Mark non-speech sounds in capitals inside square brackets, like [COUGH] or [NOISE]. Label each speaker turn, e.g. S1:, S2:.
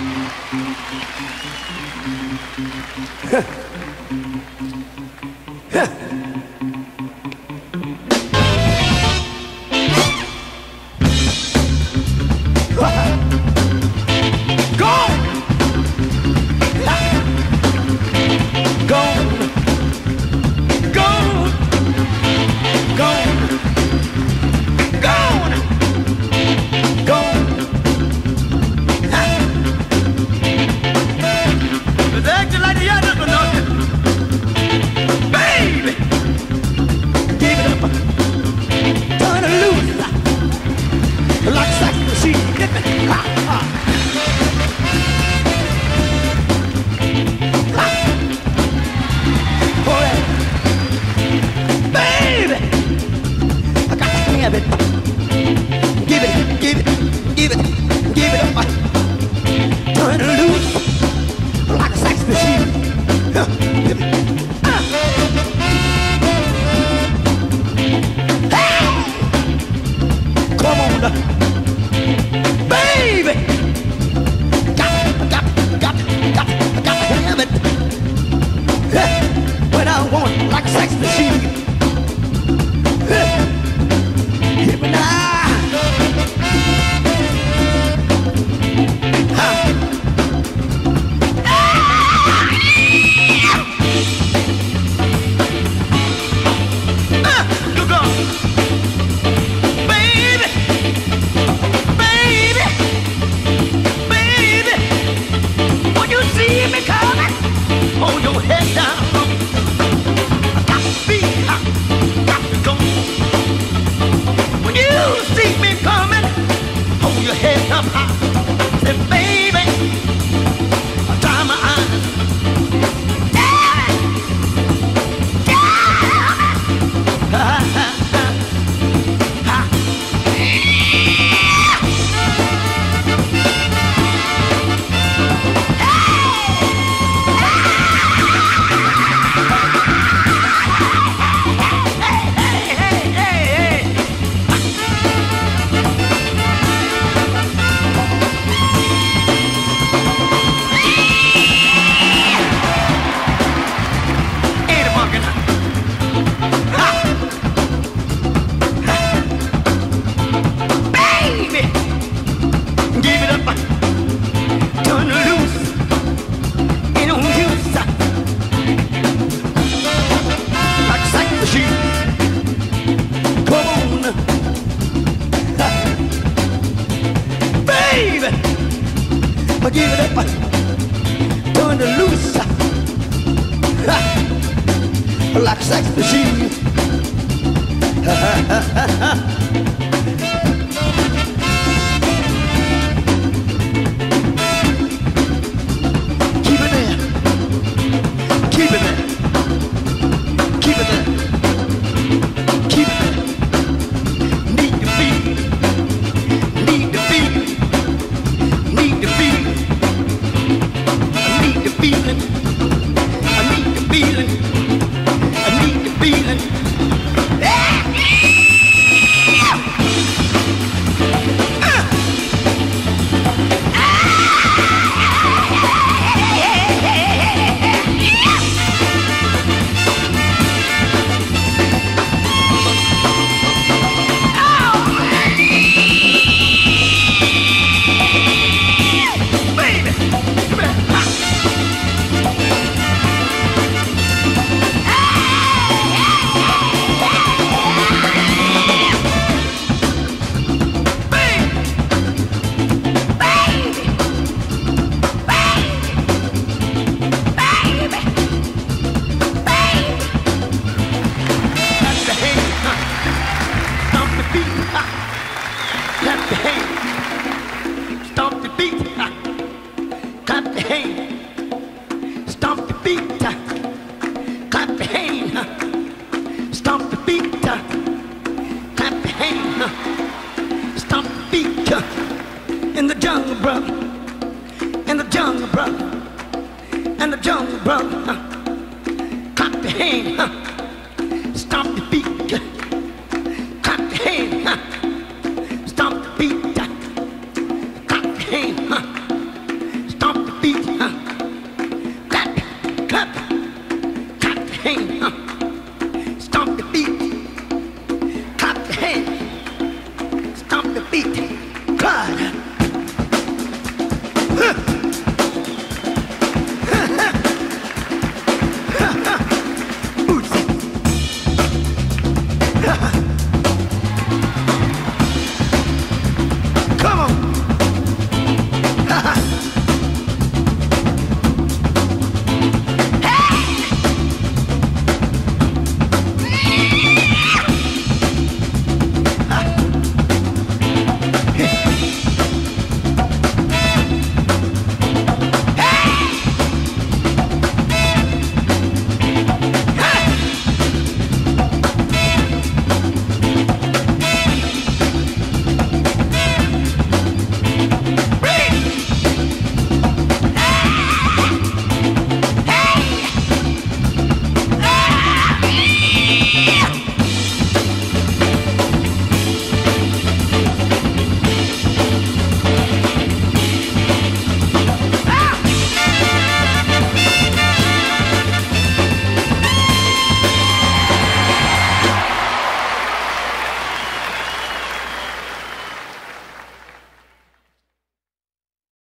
S1: 嗯 [LAUGHS] 嗯 give it up. Turn it loose. Ha! Like a sex machine. Ha ha ha ha ha. brother. Huh? Clap the hand. Huh? Stomp the beat. Clap the hand. Huh? Stomp the beat. Clap the hand. Huh? Stomp the beat. Huh? Clap, clap, clap the hand.